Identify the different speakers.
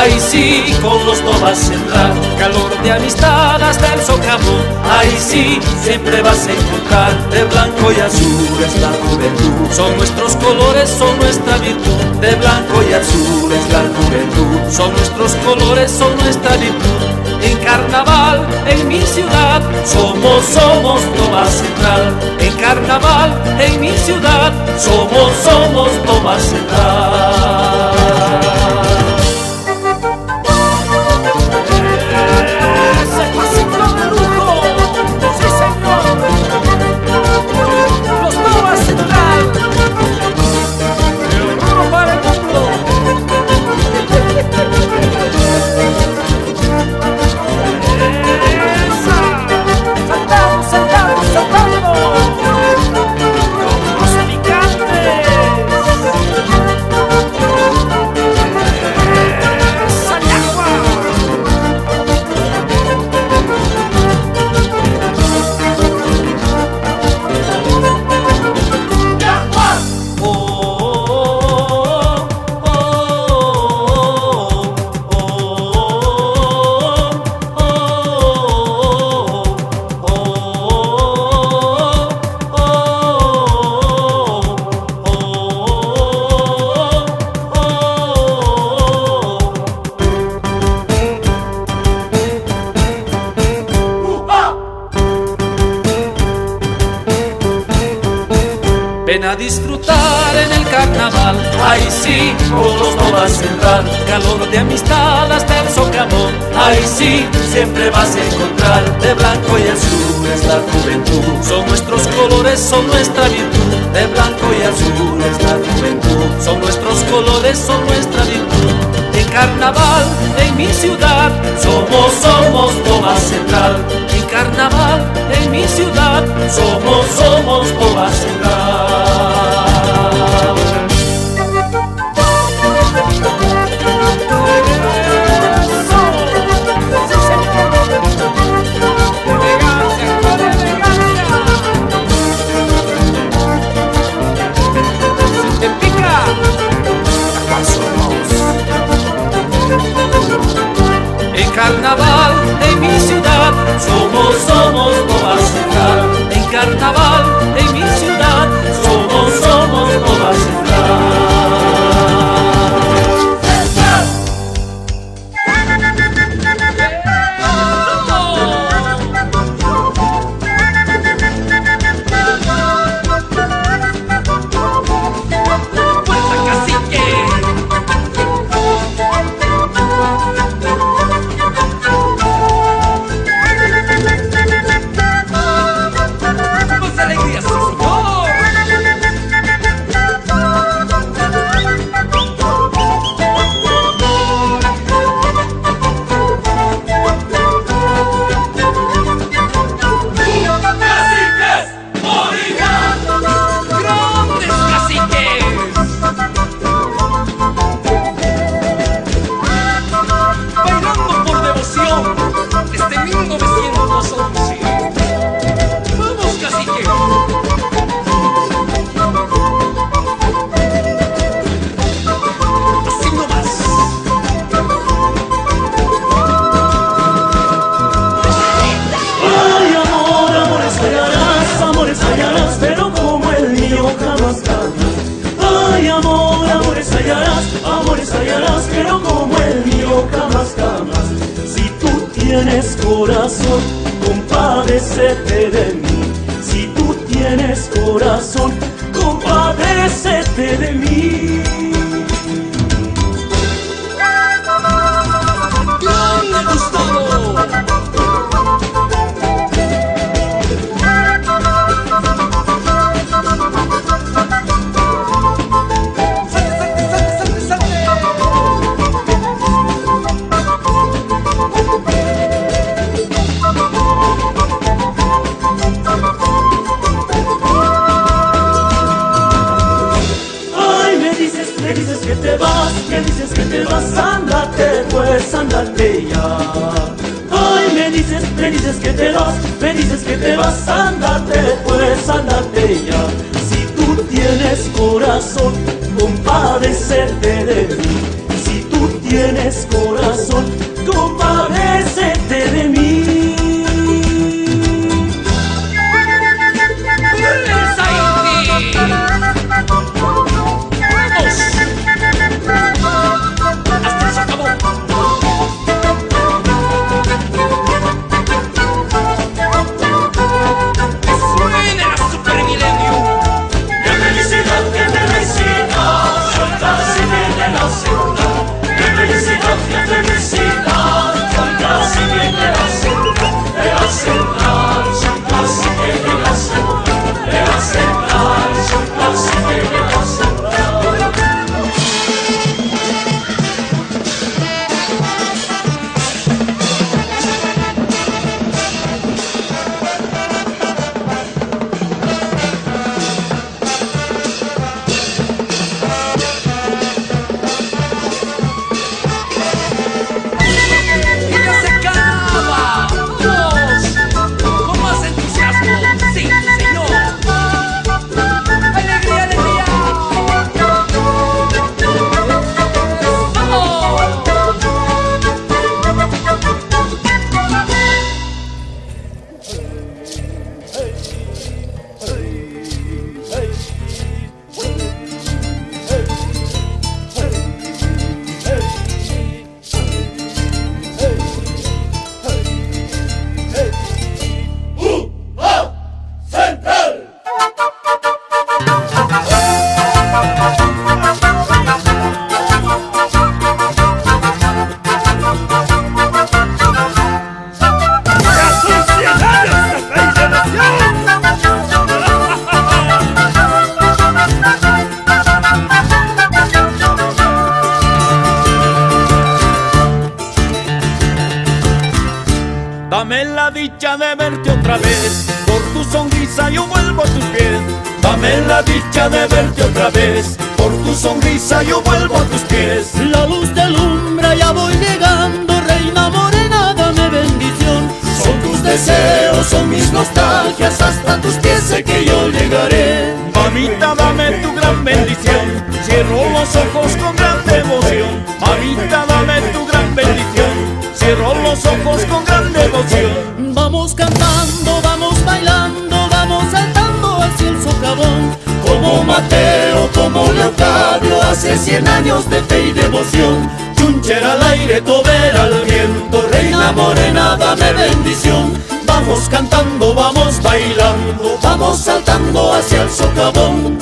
Speaker 1: Ahí sí, con los dos vas a. Calor de amistad hasta el socavón. Ahí sí, siempre vas a encontrar. De blanco y azul es la juventud. Son nuestros colores, son nuestra virtud. De blanco y azul es la juventud. Son nuestros colores, son nuestra virtud. En carnaval, en mi ciudad, somos, somos Toma Central. En carnaval, en mi ciudad, somos, somos Toma Central. A disfrutar en el carnaval, ahí sí, todos no vas a entrar. Calor de amistad hasta el socavón, ahí sí, siempre vas a encontrar. De blanco y azul es la juventud, son nuestros colores, son nuestra virtud. De blanco y azul es la juventud, son nuestros colores, son nuestra virtud. En carnaval, en mi ciudad, somos, somos Toma Central. En carnaval, en mi ciudad, somos, somos Toma Central. Carnaval en mi ciudad
Speaker 2: pero como el mío jamás jamás. Si tú tienes corazón, compadécete de mí. Si tú tienes corazón, compadécete de mí. Vas, ándate, pues ándate ya. Ay, me dices, me dices que te vas, me dices que te vas, ándate, pues ándate ya. Si tú tienes corazón, compadecerte de mí.
Speaker 1: Dame la dicha de verte otra vez, por tu sonrisa yo vuelvo a tus pies. La
Speaker 2: luz te alumbra, ya voy llegando, reina morena, dame bendición.
Speaker 1: Son tus deseos, son mis nostalgias, hasta tus pies sé que yo llegaré. Mamita, dame tu gran bendición, cierro los ojos con gran devoción. Mamita, dame tu gran bendición, cierro los ojos con gran devoción. Hace cien años de fe y devoción. Chunchera al aire, tobera al viento, reina morena, dame bendición. Vamos cantando, vamos bailando, vamos saltando hacia el socavón.